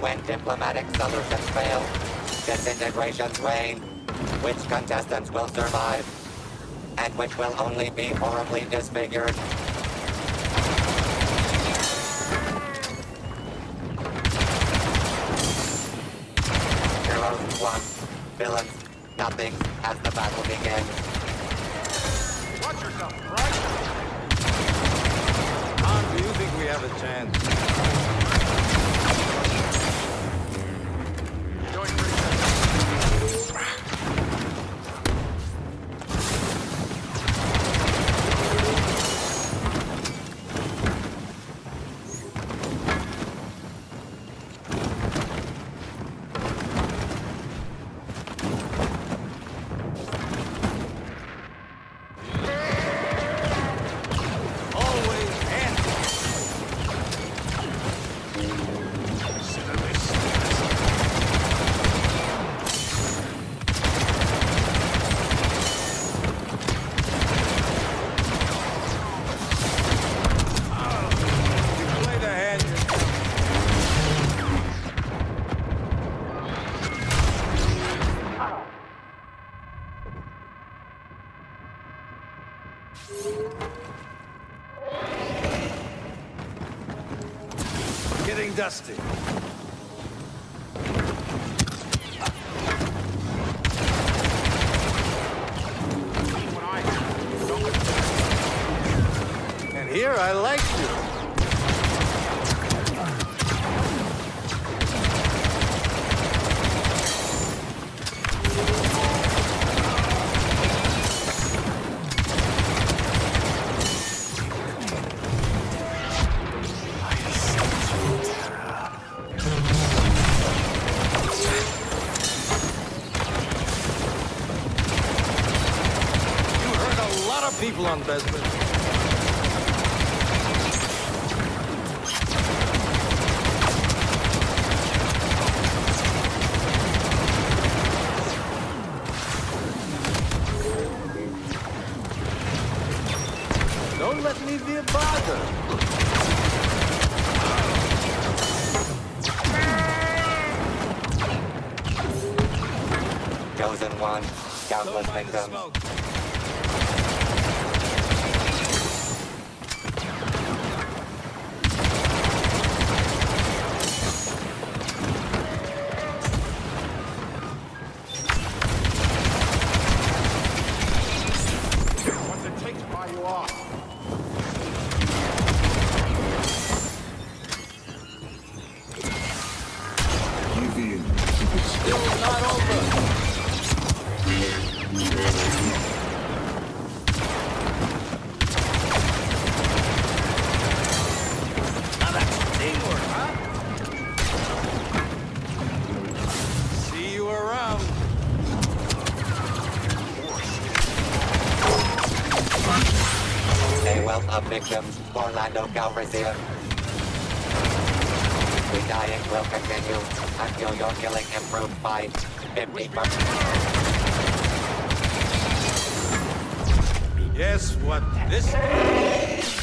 When diplomatic solutions fail, disintegrations reign. Which contestants will survive? And which will only be horribly disfigured? Heroes won. Villains, nothing as the battle begins. Watch yourself, right? Han, do you think we have a chance? Getting dusty. And here I like you. People on Bespin. Don't let me be a bother. Chosen one, countless Don't mind the victims. Victims, Orlando Calrissian. The dying will continue until your killing improved by 50%. Guess what this I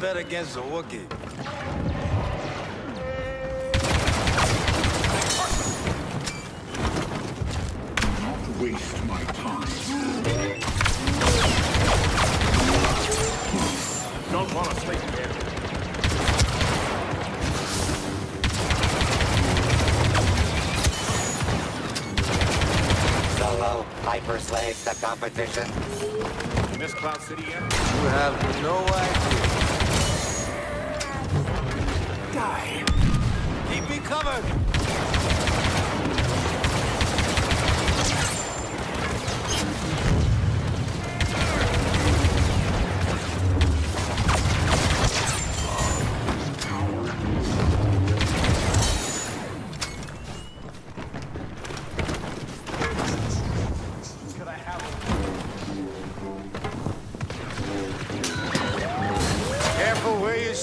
bet against a Wookiee. Not waste my time. Don't want to sleep here. Solo, Hyper Slaves, the competition. Miss Cloud City yet? You have no idea.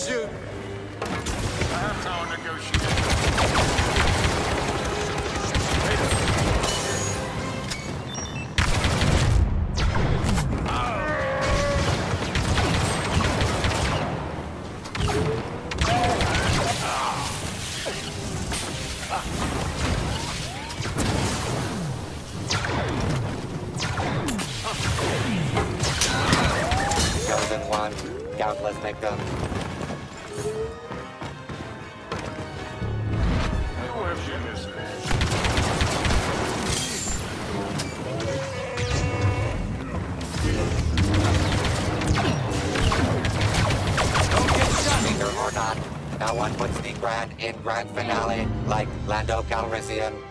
shoot. That's our negotiation. Guns in one. Speaker or not, no one puts the grand in grand finale like Lando Calrissian.